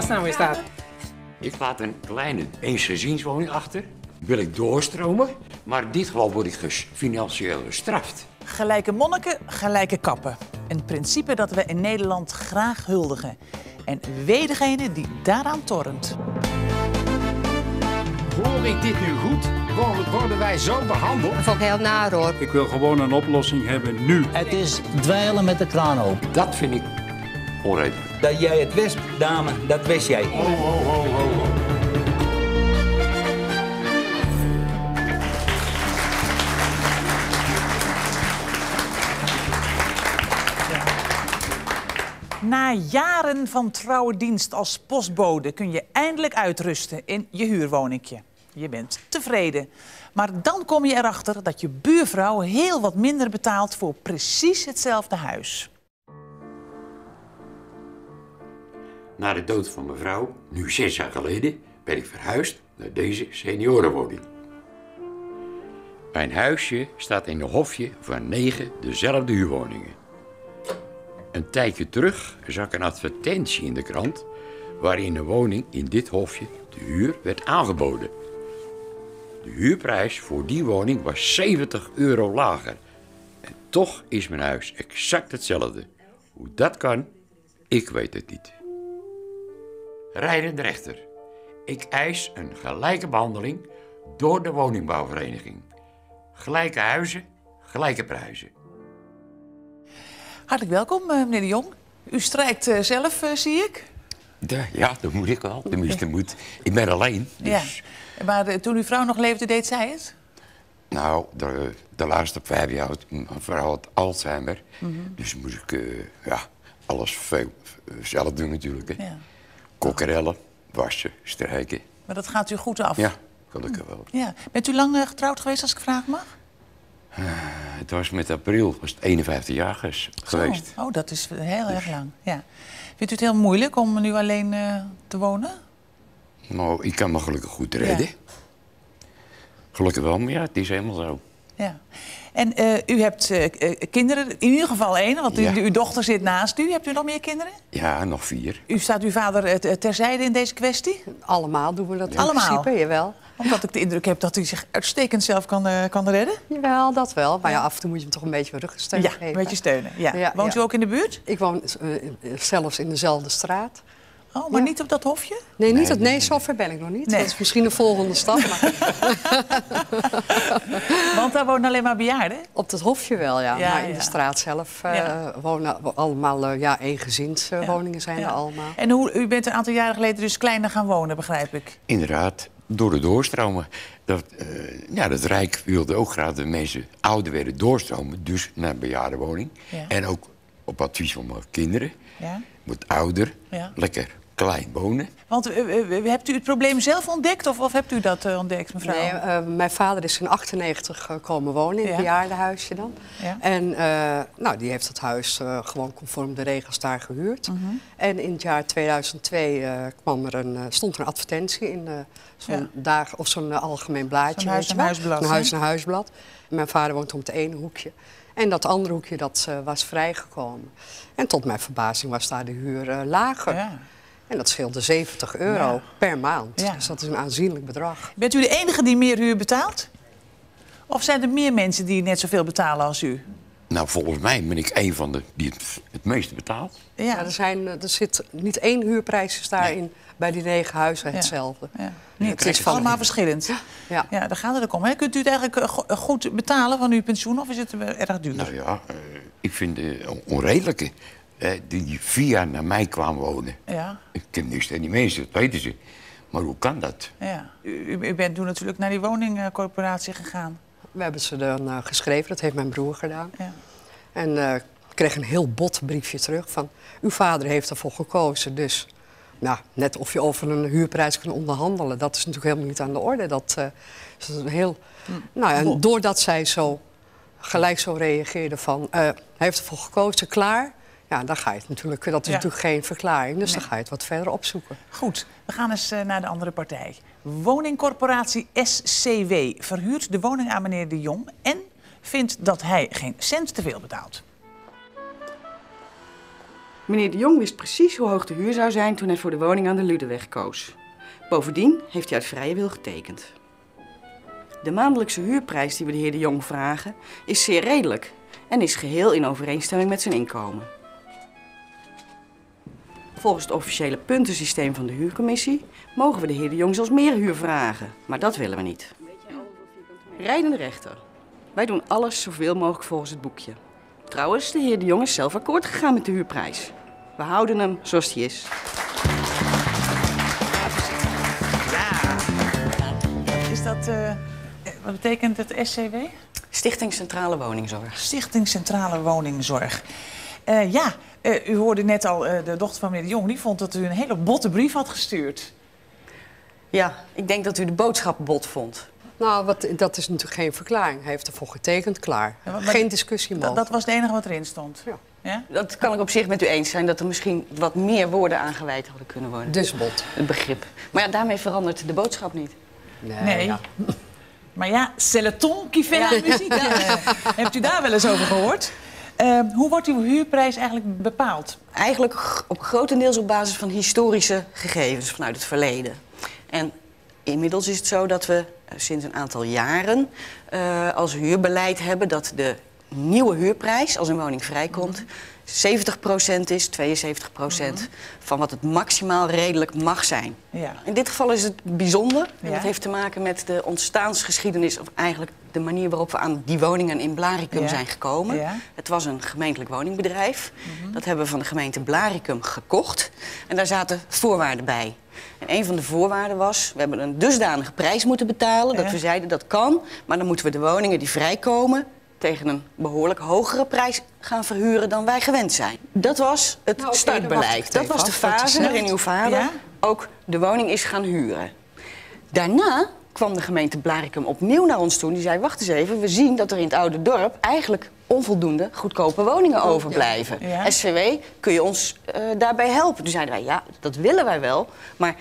dat is nou weer staat. Ik laat een kleine eensgezinswoning achter. Wil ik doorstromen, maar in dit geval word ik ges- financieel gestraft. Gelijke monniken, gelijke kappen. Een principe dat we in Nederland graag huldigen. En wee degene die daaraan tornt. Hoor ik dit nu goed? Worden, worden wij zo behandeld? Dat vond ik heel naar hoor. Ik wil gewoon een oplossing hebben nu. Het is dweilen met de kraan open. Dat vind ik onredelijk. Dat jij het wist, dame, dat wist jij. Ho, ho, ho, ho, ho. Na jaren van trouwe dienst als postbode kun je eindelijk uitrusten in je huurwoningje. Je bent tevreden. Maar dan kom je erachter dat je buurvrouw heel wat minder betaalt voor precies hetzelfde huis. Na de dood van mijn vrouw, nu zes jaar geleden, ben ik verhuisd naar deze seniorenwoning. Mijn huisje staat in een hofje van negen dezelfde huurwoningen. Een tijdje terug zag ik een advertentie in de krant waarin een woning in dit hofje de huur werd aangeboden. De huurprijs voor die woning was 70 euro lager. En toch is mijn huis exact hetzelfde. Hoe dat kan, ik weet het niet. Rijdende rechter. Ik eis een gelijke behandeling door de woningbouwvereniging. Gelijke huizen, gelijke prijzen. Hartelijk welkom, eh, meneer de Jong. U strijkt eh, zelf, eh, zie ik. De- ja, dat moet ik wel. Tenminste, moet. Ik ben alleen. Dus, Ja. Maar eh, toen uw vrouw nog leefde, deed zij het? Nou, de, de laatste vijf jaar had mijn vrouw had Alzheimer. Dus moest ik eh, ja, alles veel zelf doen natuurlijk. Hè. Ja. Kokkerellen, wassen, strijken. Maar dat gaat u goed af. Ja, gelukkig wel. Ja. Bent u lang eh, getrouwd geweest, als ik vragen mag? Het was met april, was het 51 jaar geweest. Oh, oh, dat is heel erg lang. Ja. Vindt u het heel moeilijk om nu alleen eh, te wonen? Nou, ik kan me gelukkig goed redden. Ja. Gelukkig wel, maar ja, het is helemaal zo. Ja. En eh, u hebt eh, eh, kinderen, in ieder geval één, want u- Ja. uw dochter zit naast u. Hebt u nog meer kinderen? Ja, nog vier. U staat uw vader te- terzijde in deze kwestie? Allemaal doen we dat in Allemaal? principe, jawel. Omdat ik de indruk heb dat u zich uitstekend zelf kan, eh, kan redden. Jawel, dat wel. Maar ja, af en toe moet je hem toch een beetje ruggensteun Ja, geven. een beetje steunen. Ja. Ja, Woont u ja. ook in de buurt? Ik woon zelfs in dezelfde straat. Oh, maar Ja. niet op dat hofje? Nee, niet Nee, dat, nee, nee, zo ver ben ik nog niet. Nee. Dat is misschien de volgende stap. Maar Want daar wonen alleen maar bejaarden. op dat hofje wel, ja. Ja, maar in ja. de straat zelf eh, Ja. wonen allemaal eh, ja, eengezinswoningen zijn Ja. er allemaal. En hoe, u bent een aantal jaren geleden dus kleiner gaan wonen, begrijp ik. Inderdaad, door de doorstromen. Dat, eh, ja, dat Rijk wilde ook graag dat mensen ouder werden doorstromen. Dus naar een bejaardenwoning. Ja. En ook op advies van mijn kinderen. Ja. Wordt ouder, Ja. lekker klein wonen. Want eh, eh, eh, hebt u het probleem zelf ontdekt of, of hebt u dat ontdekt, mevrouw? Nee, eh, mijn vader is in 98 komen wonen in het Ja. bejaardenhuisje dan. Ja. En eh, nou, die heeft het huis eh, gewoon conform de regels daar gehuurd. Mhm. En in het jaar 2002 eh, kwam er een, stond er een advertentie in eh, zo'n Ja. dag of zo'n algemeen blaadje. Zo'n huis- en huisblad, Een huis- en huisblad. Mijn vader woont op het ene hoekje. En dat andere hoekje dat, eh, was vrijgekomen. En tot mijn verbazing was daar de huur eh, lager. En dat scheelde 70 euro Ja. per maand. Ja. Dus dat is een aanzienlijk bedrag. Bent u de enige die meer huur betaalt? Of zijn er meer mensen die net zoveel betalen als u? Nou, volgens mij ben ik een van de die het, het meeste betaalt. Ja, Ja, er, zijn, eh, er zit niet één huurprijs is daarin bij die negen huizen hetzelfde. Ja. Nee, het is van- allemaal verschillend. Ja. Ja, daar gaat het ook om. Hè? Kunt u het eigenlijk eh, go- goed betalen van uw pensioen of is het eh, erg duur? Nou ja, eh, ik vind de onredelijke eh, die vier jaar naar mij kwamen wonen. Ja, Ik ken niks aan die mensen, dat weten ze. Maar hoe kan dat? ja. U, bent toen natuurlijk naar die woningcorporatie gegaan. We hebben ze dan eh, geschreven, dat heeft mijn broer gedaan. Ja. En eh, ik kreeg een heel bot briefje terug van... uw vader heeft ervoor gekozen, dus... Nou, net of je over een huurprijs kunt onderhandelen, dat is natuurlijk helemaal niet aan de orde. Dat eh, is een heel... Nou ja, en doordat zij zo gelijk zo reageerde van... eh, hij heeft ervoor gekozen, klaar... Ja, dan ga je het natuurlijk... Dat is Ja. natuurlijk geen verklaring, dus dan ga je het wat verder opzoeken. Goed, we gaan eens eh, naar de andere partij. Woningcorporatie SCW verhuurt de woning aan meneer De Jong... en vindt dat hij geen cent te veel betaalt. Meneer de Jong wist precies hoe hoog de huur zou zijn toen hij voor de woning aan de Ludeweg koos. Bovendien heeft hij uit vrije wil getekend. De maandelijkse huurprijs die we de heer de Jong vragen is zeer redelijk en is geheel in overeenstemming met zijn inkomen. Volgens het officiële puntensysteem van de huurcommissie mogen we de heer de Jong zelfs meer huur vragen, maar dat willen we niet. Rijdende rechter. Wij doen alles zoveel mogelijk volgens het boekje. Trouwens, de heer de Jong is zelf akkoord gegaan met de huurprijs. We houden hem zoals hij is. Ja. Is dat... eh, wat betekent het SCW? Stichting Centrale Woningzorg. Stichting Centrale Woningzorg. Eh, ja, eh, u hoorde net al, eh, de dochter van meneer de Jong... die vond dat u een hele botte brief had gestuurd. Ja, ik denk dat u de boodschap bot vond. Nou, wat, dat is natuurlijk geen verklaring. Hij heeft ervoor getekend, klaar. Ja, maar- geen discussie Dat, mogelijk. dat was het enige wat erin stond. Ja. Ja? Dat kan ik op zich met u eens zijn, dat er misschien wat meer woorden aangewijd hadden kunnen worden. Dus bot. Het begrip. Maar ja, daarmee verandert de boodschap niet. Nee. Nee. ja. Maar ja, c'est le ton qui fait la musique. Eh, hebt u daar wel eens over gehoord? Eh, hoe wordt uw huurprijs eigenlijk bepaald? Eigenlijk op grotendeels op basis van historische gegevens vanuit het verleden. En inmiddels is het zo dat we eh, sinds een aantal jaren eh, als huurbeleid hebben dat de nieuwe huurprijs, als een woning vrijkomt, 70% is, 72% van wat het maximaal redelijk mag zijn. Ja. In dit geval is het bijzonder. En Ja. dat heeft te maken met de ontstaansgeschiedenis, of eigenlijk de manier waarop we aan die woningen in Blaricum Ja. zijn gekomen. Het was een gemeentelijk woningbedrijf. Dat hebben we van de gemeente Blaricum gekocht. En daar zaten voorwaarden bij. En een van de voorwaarden was, we hebben een dusdanige prijs moeten betalen... dat we zeiden dat kan, maar dan moeten we de woningen die vrijkomen... tegen een behoorlijk hogere prijs gaan verhuren dan wij gewend zijn. Dat was het Nou, startbeleid. Dat was de fase waarin uw vader Ja? ook de woning is gaan huren. Daarna kwam de gemeente Blaricum opnieuw naar ons toe. Die zei, wacht eens even, we zien dat er in het oude dorp... eigenlijk onvoldoende goedkope woningen overblijven. Ja. SCW, kun je ons eh, daarbij helpen? Toen zeiden wij, ja, dat willen wij wel. Maar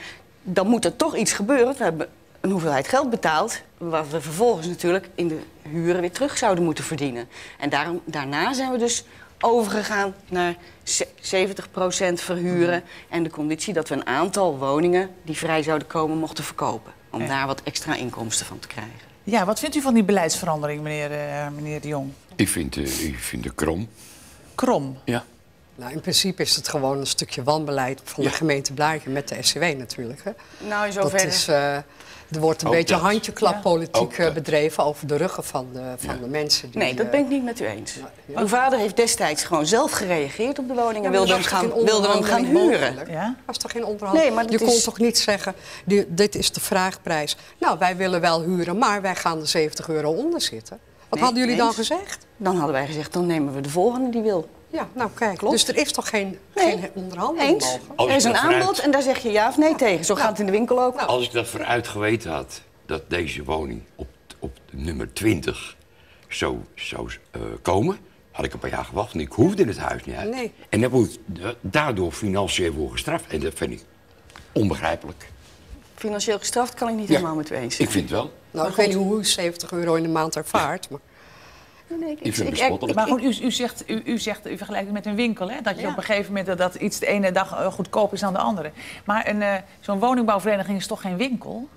dan moet er toch iets gebeuren. We hebben een hoeveelheid geld betaald... wat we vervolgens natuurlijk in de huren weer terug zouden moeten verdienen. En daarom, daarna zijn we dus overgegaan naar ze- 70% verhuren... en de conditie dat we een aantal woningen die vrij zouden komen mochten verkopen. Om Ja. daar wat extra inkomsten van te krijgen. Ja, wat vindt u van die beleidsverandering, meneer, eh, meneer de Jong? Ik vind, eh, ik vind het krom. Krom. Ja. Nou, in principe is het gewoon een stukje wanbeleid van Ja. de gemeente Blaartje met de SCW natuurlijk. Hè. Nou, in Dat zoverre... is, eh, er wordt een Ook beetje dat. handjeklappolitiek eh, bedreven over de ruggen van de, van Ja. de mensen. Die, Nee, dat eh, ben ik niet met u eens. ja. Uw vader heeft destijds gewoon zelf gereageerd op de woning... en wilde dat hem gaan, wilde hem gaan huren. was toch geen onderhandeling? Nee, maar je kon toch niet zeggen, di- dit is de vraagprijs. Nou, wij willen wel huren, maar wij gaan er 70 euro onder zitten. Wat Nee, hadden jullie dan gezegd? Dan hadden wij gezegd, dan nemen we de volgende die wil. Ja, nou kijk, Klopt. dus er is toch geen, Nee. geen onderhandeling Eens. Er is een dat vooruit- aanbod en daar zeg je ja of nee tegen. Zo gaat het in de winkel ook. Nou. Als ik dat vooruit geweten had, dat deze woning op, op nummer 20 zou, zou eh, komen, had ik een paar jaar gewacht. En ik hoefde het huis niet uit. Nee. En dan wordt da- daardoor financieel voor gestraft. En dat vind ik onbegrijpelijk. Financieel gestraft kan ik niet Ja. helemaal met u eens zijn. Ik vind wel. Nou, ik weet niet hoe u 70 euro in de maand ervaart. Maar... Nee, ik, Ik vind het ik- bespottelijk. Maar goed, u, u, zegt, u, u, zegt, u vergelijkt het met een winkel, hè? Dat je Ja. op een gegeven moment dat, dat iets de ene dag eh, goedkoop is dan de andere. Maar een, eh, zo'n woningbouwvereniging is toch geen winkel?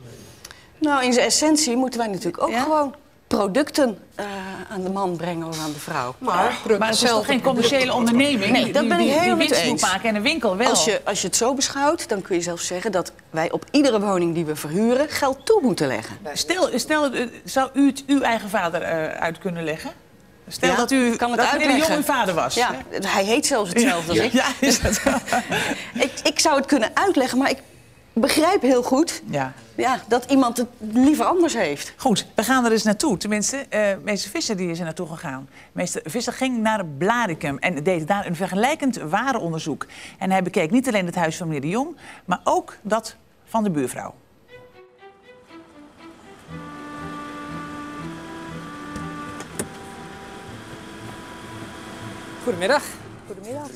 Nou, in zijn essentie moeten wij natuurlijk ook Ja? gewoon producten eh, aan de man brengen of aan de vrouw. Maar, Maar het is toch geen commerciële onderneming? Nee, dat ben ik helemaal moet eens. maken en een winkel wel. Als je, als je het zo beschouwt, dan kun je zelfs zeggen dat wij op iedere woning die we verhuren geld toe moeten leggen. Stel, stel eh, zou u het uw eigen vader eh, uit kunnen leggen? Stel Ja, dat u kan het dat uitleggen. uw vader was. Ja, hij heet zelfs hetzelfde als ik. Ja, is dat ik. Ik zou het kunnen uitleggen, maar ik begrijp heel goed Ja. ja, dat iemand het liever anders heeft. Goed, we gaan er eens naartoe. Tenminste, eh meester Visser die is er naartoe gegaan. Meester Visser ging naar Blaricum en deed daar een vergelijkend warenonderzoek. En hij bekeek niet alleen het huis van meneer de Jong, maar ook dat van de buurvrouw. Goedemiddag. Goedemiddag.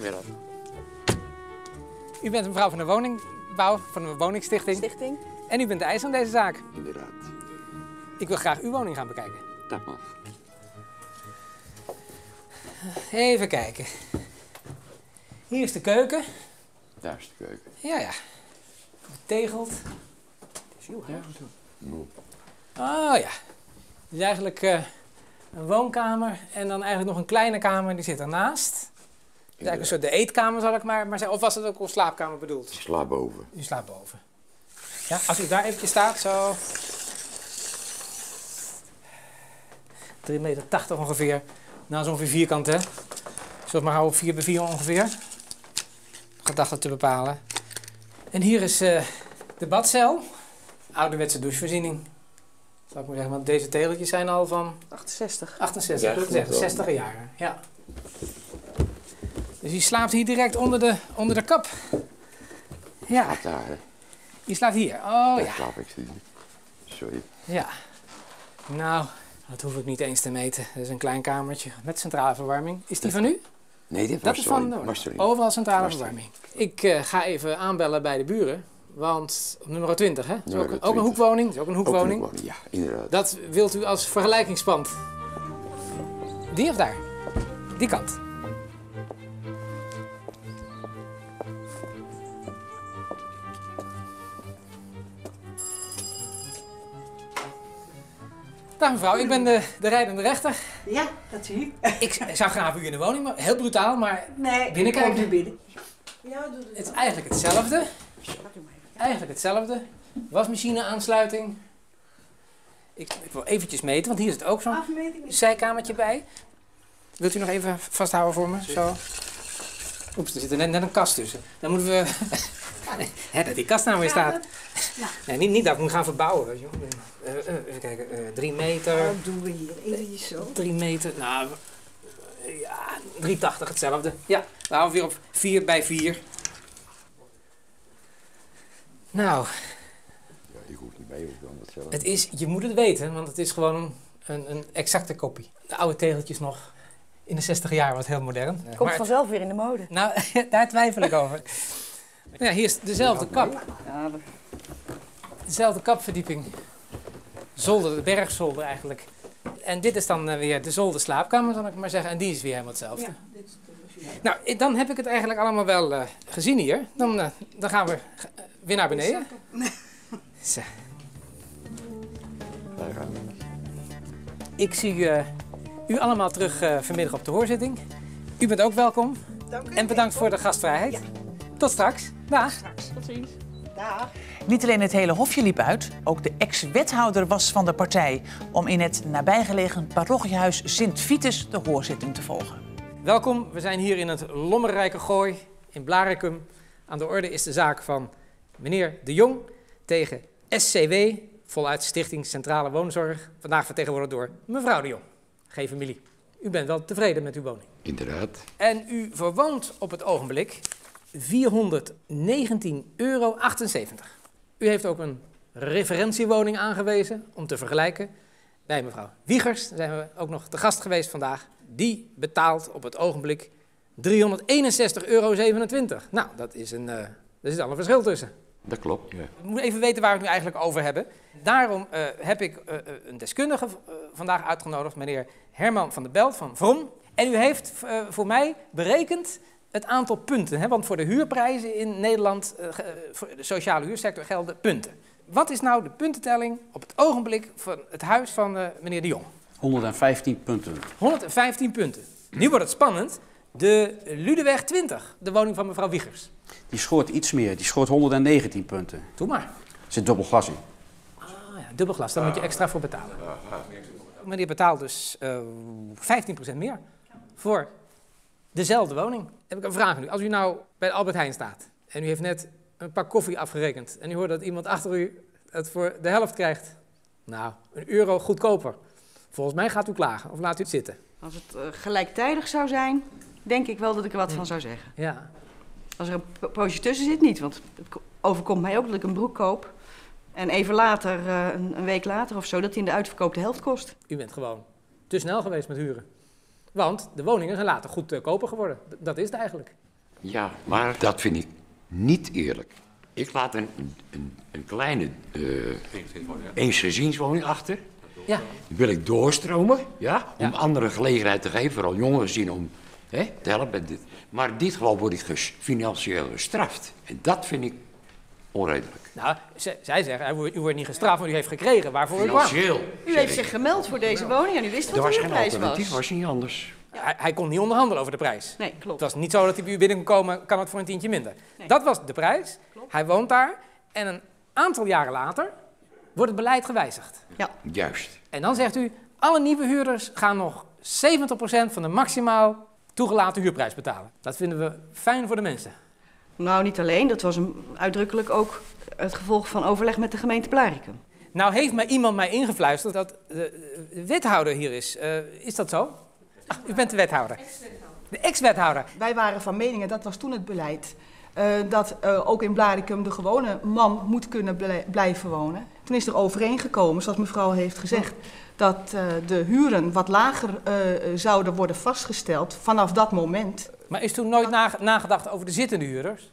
U bent mevrouw van de woningbouw, van de woningstichting. Stichting? En u bent de eis aan deze zaak. Inderdaad. Ik wil graag uw woning gaan bekijken. Dat mag. Even kijken. Hier is de keuken. Daar is de keuken. Ja, ja. Getegeld. Oh ja. Dit is eigenlijk eh, een woonkamer en dan eigenlijk nog een kleine kamer die zit ernaast. Het is eigenlijk een soort de eetkamer zal ik maar, maar zeggen. Of was het ook een slaapkamer bedoeld? Ik slaap boven. U slaapt boven. Ja, als u daar eventjes staat, zo. 3,80 meter ongeveer. Nou, zo ongeveer vierkant, hè? Zullen we het maar houden 4 bij 4 ongeveer? Gedachte te bepalen. En hier is eh, de badcel. Ouderwetse douchevoorziening. Zal ik maar zeggen, want deze tegeltjes zijn al van 68. 68, Ja, goed wel. 60 jaren. Ja. Dus je slaapt hier direct onder de, onder de kap. Ja, Daar, hè. je slaapt hier. Oh Daar ja. slaap ik. Sorry. Ja. Nou, dat hoef ik niet eens te meten. Dat is een klein kamertje met centrale verwarming. Is die van u? Nee, dit Dat is van de. Overal centrale verwarming. Ik eh, ga even aanbellen bij de buren. Want op nummer 20, hè? Is ook, Nummer ook een 20. hoekwoning. Dat is ook een Ook een hoekwoning. woning, Ja, inderdaad. Dat wilt u als vergelijkingspand. Die of daar? Die kant. Dag mevrouw, ik ben de, de rijdende rechter. Ja, dat zie ik. Ik, zou graag u in de woning, maar heel brutaal, maar Nee, Binnenkijken. ik kom nu binnen. Ja, doe het. het is eigenlijk hetzelfde. Eigenlijk hetzelfde. Wasmachine aansluiting. Ik, ik wil eventjes meten, want hier zit ook zo'n is... zijkamertje bij. Wilt u nog even vasthouden voor me? Zo. Oeps, er zit er net, net een kast tussen. Dan moeten we... Hè, dat die kast nou weer staat. Nee, niet, niet dat ik moet gaan verbouwen. Weet je. wel. Eh, eh, even kijken, eh, drie meter. Wat doen we hier? Even zo. Drie meter, nou... Ja, 380 hetzelfde. Ja, dan houden we weer op 4 bij 4. Nou, Ja, ik hoef niet mee, ik dan dat zelf. het is, je moet het weten, want het is gewoon een, een, een exacte kopie. De oude tegeltjes nog. In de 60 jaar was heel modern. Komt Maar- vanzelf weer in de mode. Nou, daar twijfel ik over. Ja, hier is dezelfde kap. Dezelfde kapverdieping. Zolder, de bergzolder eigenlijk. En dit is dan eh, weer de zolderslaapkamer, zal ik maar zeggen. En die is weer helemaal hetzelfde. Ja. Nou, dan heb ik het eigenlijk allemaal wel eh, gezien hier. Dan, eh, dan gaan we weer naar beneden. Zo. Ik zie u allemaal terug eh, vanmiddag op de hoorzitting. U bent ook welkom. Dank u. En bedankt voor de gastvrijheid. Tot straks. Dag. Tot ziens. Dag. Niet alleen het hele hofje liep uit, ook de ex-wethouder was van de partij... om in het nabijgelegen parochiehuis Sint-Vitus de hoorzitting te volgen. Welkom, we zijn hier in het lommerrijke Gooi in Blarikum. Aan de orde is de zaak van meneer De Jong tegen SCW, voluit Stichting Centrale Woonzorg. Vandaag vertegenwoordigd door mevrouw De Jong. Geen familie. U bent wel tevreden met uw woning. Inderdaad. En u verwoont op het ogenblik 419,78 euro. U heeft ook een referentiewoning aangewezen om te vergelijken. Bij mevrouw Wiegers zijn we ook nog te gast geweest vandaag. Die betaalt op het ogenblik 361,27 euro. Nou, dat is een, eh er zit al een verschil tussen. Dat klopt, ja. We moeten even weten waar we het nu eigenlijk over hebben. Daarom eh, heb ik eh, eh, een deskundige vandaag uitgenodigd, meneer Herman van der Belt van Vrom. En u heeft voor mij berekend het aantal punten. Hè? Want voor de huurprijzen in Nederland, voor de sociale huursector, gelden punten. Wat is nou de puntentelling op het ogenblik van het huis van eh, meneer De Jong? 115 punten. 115 punten. Nu wordt het spannend. De Ludeweg 20, de woning van mevrouw Wiegers. Die schoort iets meer. Die schoort 119 punten. Er Doe maar. zit dubbel glas in. Ah ja, dubbel glas, daar moet je extra voor betalen. Meneer betaalt dus eh 15% meer voor dezelfde woning. Heb ik een vraag aan u. Als u nou bij Albert Heijn staat en u heeft net een pak koffie afgerekend en u hoort dat iemand achter u het voor de helft krijgt. Nou, een euro goedkoper. Volgens mij gaat u klagen of laat u het zitten. Als het eh, gelijktijdig zou zijn, denk ik wel dat ik er wat van zou zeggen. Ja, Als er een po- poosje tussen zit, niet. Want het ko- overkomt mij ook dat ik een broek koop. En even later, eh, een, week later of zo, dat die in de uitverkoop de helft kost. u bent gewoon te snel geweest met huren. Want de woningen zijn later goedkoper geworden. D- Dat is het eigenlijk. Ja, maar dat vind ik niet eerlijk. Ik laat een, een, een kleine uh, eensgezinswoning achter. Ja, Die wil ik doorstromen, ja, om Ja. anderen gelegenheid te geven, vooral jonge gezinnen, om Hè? Te helpen met dit. Maar in dit geval word ik ges- financieel gestraft. En dat vind ik onredelijk. Nou, zij zeggen, hij wordt- u wordt niet gestraft, maar u heeft gekregen waarvoor u kwam. Financieel. U heeft zich gemeld voor deze woning en u wist wat was de geen prijs alternatief, was. was niet anders. Hij, hij kon niet onderhandelen over de prijs. Nee, klopt. Het was niet zo dat hij bij u binnen kon komen, kan het voor een tientje minder. Dat was de prijs. Hij woont daar. En een aantal jaren later wordt het beleid gewijzigd. Ja. Juist. En dan zegt u, alle nieuwe huurders gaan nog 70% van de maximaal toegelaten huurprijs betalen. Dat vinden we fijn voor de mensen. Nou, niet alleen. Dat was een, uitdrukkelijk ook het gevolg van overleg met de gemeente Blarikum. Nou heeft mij iemand mij ingefluisterd dat de de wethouder hier is. Eh, is dat zo? Ach, u bent de wethouder. De ex-wethouder. Wij waren van mening, en dat was toen het beleid, eh, dat eh, ook in Blaricum de gewone man moet kunnen blij- blijven wonen. Toen is er overeengekomen, zoals mevrouw heeft gezegd, dat eh, de huren wat lager eh, zouden worden vastgesteld vanaf dat moment. Maar is toen nooit nage- nagedacht over de zittende huurders?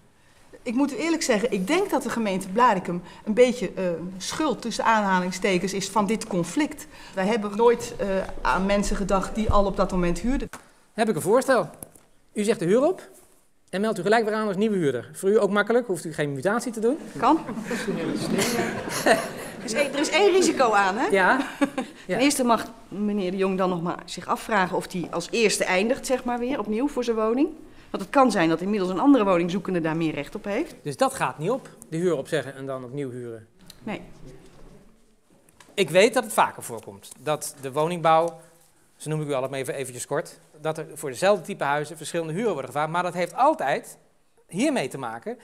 Ik moet u eerlijk zeggen, ik denk dat de gemeente Blaricum een beetje eh, schuld tussen aanhalingstekens is van dit conflict. Wij hebben nooit aan mensen gedacht die al op dat moment huurden. Heb ik een voorstel. U zegt de huur op en meldt u gelijk weer aan als nieuwe huurder. Voor u ook makkelijk, hoeft u geen mutatie te doen. Kan. Er is, één- er is één risico aan, hè? Ja. Ten eerste mag meneer de Jong dan nog maar zich afvragen of hij als eerste eindigt, zeg maar weer, opnieuw voor zijn woning. Want het kan zijn dat inmiddels een andere woningzoekende daar meer recht op heeft. Dus dat gaat niet op, de huur opzeggen en dan opnieuw huren. Nee. Ik weet dat het vaker voorkomt. Dat de woningbouw, zo noem ik u altijd maar even eventjes kort, dat er voor dezelfde type huizen verschillende huren worden gevraagd. Maar dat heeft altijd hiermee te maken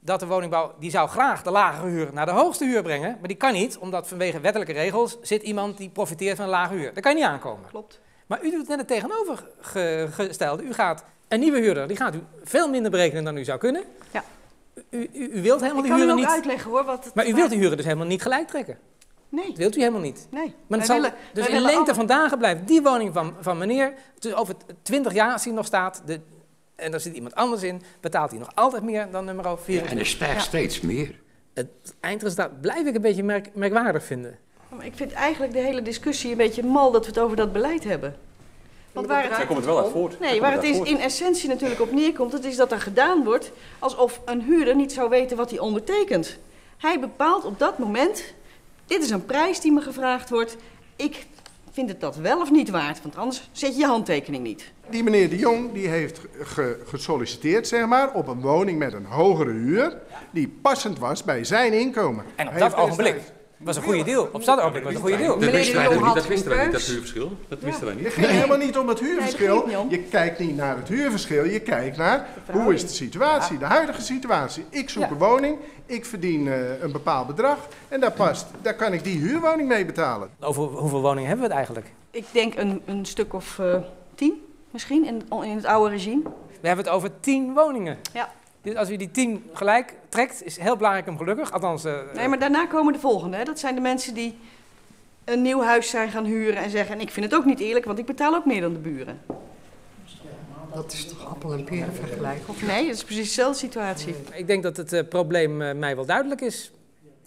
dat de woningbouw, die zou graag de lagere huur naar de hoogste huur brengen. Maar die kan niet, omdat vanwege wettelijke regels zit iemand die profiteert van een lage huur. Daar kan je niet aankomen. Klopt. Maar u doet net het tegenovergestelde. U gaat, een nieuwe huurder, die gaat u veel minder berekenen dan u zou kunnen. Ja. U, u, u wilt helemaal Ik die kan u huren niet... uitleggen hoor. Wat het Maar u wilt die huren dus helemaal niet gelijk trekken. Nee. Dat wilt u helemaal niet. Nee. Maar het zal, willen- dus in lengte alle- van dagen blijft die woning van, van meneer, dus over 20 jaar als hij nog staat, de, en er zit iemand anders in, betaalt hij nog altijd meer dan nummer 24. En er stijgt steeds meer. Het eindresultaat blijf ik een beetje merk- merkwaardig vinden. Maar ik vind eigenlijk de hele discussie een beetje mal dat we het over dat beleid hebben. Want waar het, Daar komt het wel uit voort. nee, waar het is voort. in essentie natuurlijk op neerkomt, het is dat er gedaan wordt alsof een huurder niet zou weten wat hij ondertekent. Hij bepaalt op dat moment, dit is een prijs die me gevraagd wordt, ik vind het dat wel of niet waard, want anders zet je je handtekening niet. Die meneer De Jong die heeft ge- gesolliciteerd zeg maar, op een woning met een hogere huur... die passend was bij zijn inkomen. En op Hij dat heeft ogenblik was een goede deal. Op dat ogenblik was een goede deal. Dat wisten wij niet, dat huurverschil. Dat wisten wij Het niet. ging helemaal niet om het huurverschil. het Je kijkt niet naar het huurverschil, je kijkt naar hoe is de situatie, de huidige situatie. Ik zoek Ja. een woning, ik verdien eh, een bepaald bedrag en daar past, daar kan ik die huurwoning mee betalen. Over hoeveel woningen hebben we het eigenlijk? Ik denk een, een stuk of eh, tien misschien in, in het oude regime. We hebben het over 10 woningen. Ja. Dus als u die 10 gelijk trekt, is heel belangrijk om gelukkig. Althans, eh, Nee, maar daarna komen de volgende. Hè. Dat zijn de mensen die een nieuw huis zijn gaan huren en zeggen... en ik vind het ook niet eerlijk, want ik betaal ook meer dan de buren. Dat is toch appel en peren vergelijken? Of Nee, dat is precies dezelfde situatie. Ik denk dat het eh, probleem eh, mij wel duidelijk is.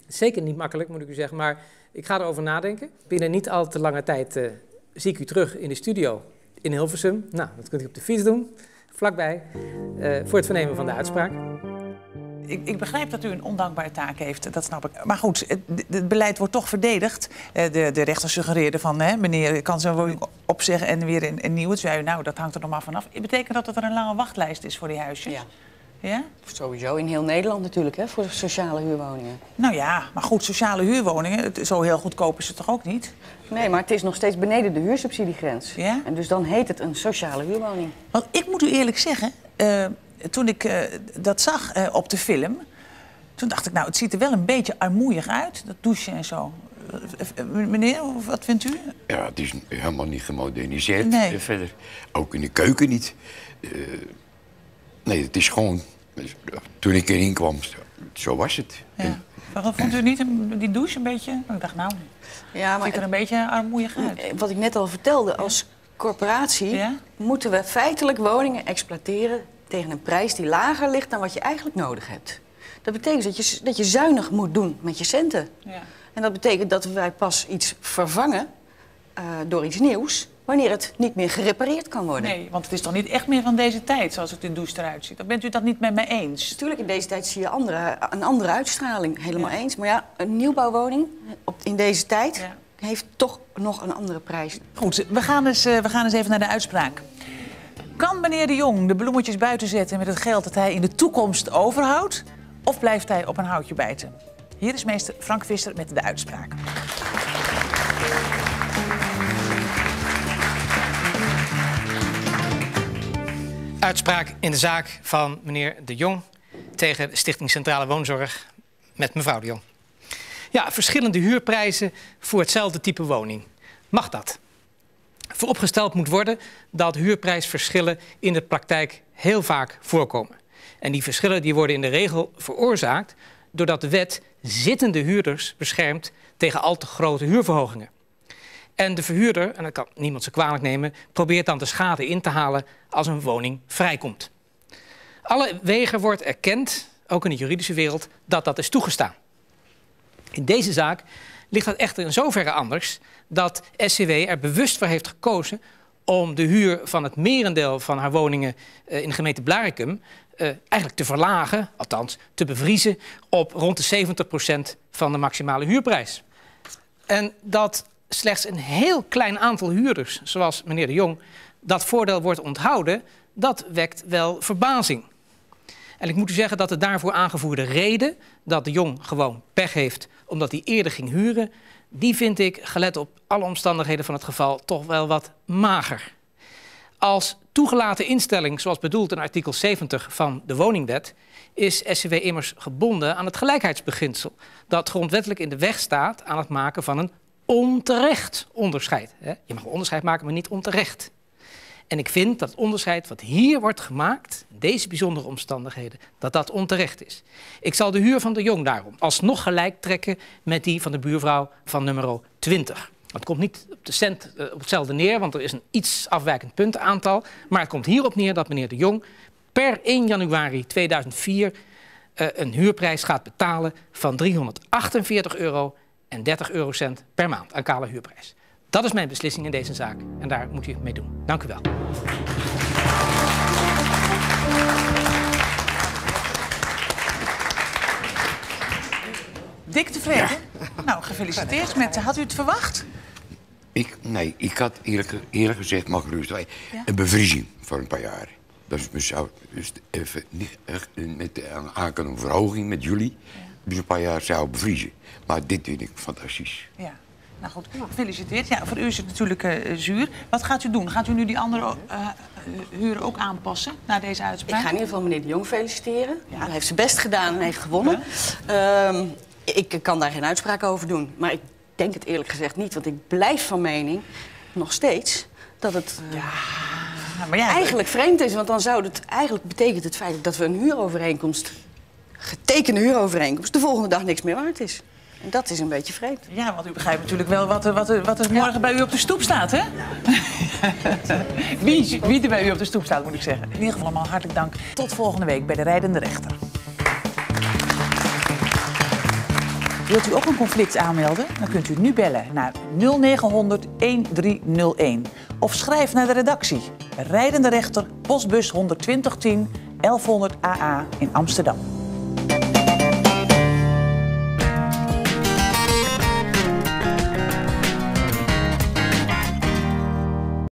Zeker niet makkelijk, moet ik u zeggen, maar ik ga erover nadenken. Binnen niet al te lange tijd eh, zie ik u terug in de studio in Hilversum. Nou, dat kunt u op de fiets doen, vlakbij, eh, voor het vernemen van de uitspraak. Ik, ik begrijp dat u een ondankbare taak heeft, dat snap ik. Maar goed, het, het beleid wordt toch verdedigd. Eh, De, de rechter suggereerde van, hè, meneer kan zijn woning opzeggen en weer een, een nieuwe. Toen zei u, nou, dat hangt er nog maar vanaf. Betekent dat dat er een lange wachtlijst is voor die huisjes? Ja. Ja? Sowieso in heel Nederland natuurlijk, hè, voor sociale huurwoningen. Nou ja, maar goed, sociale huurwoningen, het, zo heel goedkoop is het toch ook niet? Nee, maar het is nog steeds beneden de huursubsidiegrens. Ja? En dus dan heet het een sociale huurwoning. Want ik moet u eerlijk zeggen, eh, toen ik eh, dat zag eh, op de film... toen dacht ik, nou, het ziet er wel een beetje armoeig uit, dat douchen en zo. Meneer, wat vindt u? Ja, het is helemaal niet gemoderniseerd. Nee. Verder. Ook in de keuken niet. Eh, nee, het is gewoon... Toen ik erin kwam, zo was het. Ja. Wat vond u niet een- die douche een beetje? Ik dacht, nou, Ja, het ziet er een beetje armoeig uit. Eh, Wat ik net al vertelde, als corporatie Ja? moeten we feitelijk woningen exploiteren tegen een prijs die lager ligt dan wat je eigenlijk nodig hebt. Dat betekent dat je, dat je zuinig moet doen met je centen. Ja. En dat betekent dat wij pas iets vervangen eh, door iets nieuws wanneer het niet meer gerepareerd kan worden. Nee, want het is toch niet echt meer van deze tijd, zoals het in douche eruit ziet. Dan bent u dat niet met mij eens? Natuurlijk, in deze tijd zie je andere, een andere uitstraling. Helemaal eens. Maar ja, een nieuwbouwwoning op, in deze tijd heeft toch nog een andere prijs. Goed, we gaan, eens, eh, we gaan eens even naar de uitspraak. Kan meneer de Jong de bloemetjes buiten zetten met het geld dat hij in de toekomst overhoudt? Of blijft hij op een houtje bijten? Hier is meester Frank Visser met de uitspraak. Uitspraak in de zaak van meneer De Jong tegen Stichting Centrale Woonzorg met mevrouw De Jong. Ja, verschillende huurprijzen voor hetzelfde type woning. Mag dat? Vooropgesteld moet worden dat huurprijsverschillen in de praktijk heel vaak voorkomen. En die verschillen die worden in de regel veroorzaakt doordat de wet zittende huurders beschermt tegen al te grote huurverhogingen. En de verhuurder, en dat kan niemand ze kwalijk nemen, probeert dan de schade in te halen als een woning vrijkomt. Alle wegen wordt erkend, ook in de juridische wereld, dat dat is toegestaan. In deze zaak ligt dat echter in zoverre anders dat SCW er bewust voor heeft gekozen om de huur van het merendeel van haar woningen uh, in de gemeente Blaricum uh, eigenlijk te verlagen, althans te bevriezen, op rond de 70% van de maximale huurprijs. En dat slechts een heel klein aantal huurders, zoals meneer de Jong, dat voordeel wordt onthouden, dat wekt wel verbazing. En ik moet u zeggen dat de daarvoor aangevoerde reden dat de Jong gewoon pech heeft omdat hij eerder ging huren, die vind ik, gelet op alle omstandigheden van het geval, toch wel wat mager. Als toegelaten instelling, zoals bedoeld in artikel 70 van de woningwet, is SCW immers gebonden aan het gelijkheidsbeginsel, dat grondwettelijk in de weg staat aan het maken van een onterecht onderscheid. Je mag onderscheid maken, maar niet onterecht. En ik vind dat het onderscheid wat hier wordt gemaakt, deze bijzondere omstandigheden, dat dat onterecht is. Ik zal de huur van de jong daarom alsnog gelijk trekken met die van de buurvrouw van nummer 20. Het komt niet op de cent uh, op hetzelfde neer, want er is een iets afwijkend puntenaantal. Maar het komt hierop neer dat meneer de Jong per 1 januari 2004 uh, een huurprijs gaat betalen van 348 euro en 30 eurocent per maand aan kale huurprijs. Dat is mijn beslissing in deze zaak en daar moet u mee doen. Dank u wel. Dik tevreden? Nou, gefeliciteerd met. Had u het verwacht? Ik, nee, ik had eerlijk, eerlijk gezegd, mag gerust ja? een bevriezing voor een paar jaar. Dus we zouden dus even niet, met een verhoging met jullie. Dus een paar jaar zou bevriezen. Maar dit vind ik fantastisch. Ja. Nou goed, gefeliciteerd. Ja, voor u is het natuurlijk uh, zuur. Wat gaat u doen? Gaat u nu die andere uh, huren ook aanpassen naar deze uitspraak? Ik ga in ieder geval meneer de Jong feliciteren. Ja. Hij heeft zijn best gedaan en heeft gewonnen. Ja. Uh, ik kan daar geen uitspraak over doen. Maar ik denk het eerlijk gezegd niet. Want ik blijf van mening, nog steeds, dat het... Ja. Maar ja, eigenlijk vreemd is, want dan zou het eigenlijk betekent het feit dat we een huurovereenkomst, getekende huurovereenkomst, de volgende dag niks meer waard is. En dat is een beetje vreemd. Ja, want u begrijpt natuurlijk wel wat er, wat er, wat er morgen bij u op de stoep staat, hè? wie, wie er bij u op de stoep staat, moet ik zeggen. In ieder geval allemaal hartelijk dank. Tot volgende week bij de Rijdende Rechter. Wilt u ook een conflict aanmelden? Dan kunt u nu bellen naar 0900 1301. Of schrijf naar de redactie. Rijdende Rechter, postbus 12010 1100 AA in Amsterdam.